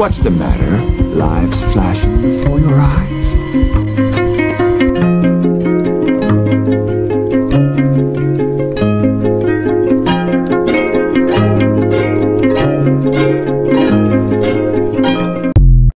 What's the matter? Lives flashing before your eyes?